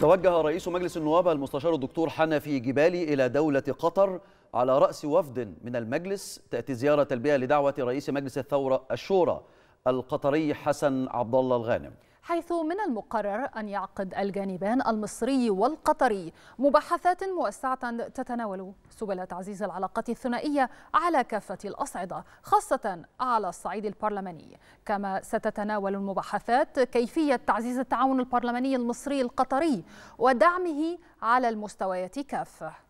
توجه رئيس مجلس النواب المستشار الدكتور حنفي جبالي إلى دولة قطر على رأس وفد من المجلس تأتي زيارة تلبية لدعوة رئيس مجلس الثورة الشورى القطري حسن عبد الله الغانم. حيث من المقرر أن يعقد الجانبان المصري والقطري مباحثات موسعة تتناول سبل تعزيز العلاقات الثنائية على كافة الأصعدة خاصة على الصعيد البرلماني. كما ستتناول المباحثات كيفية تعزيز التعاون البرلماني المصري القطري ودعمه على المستويات كافة.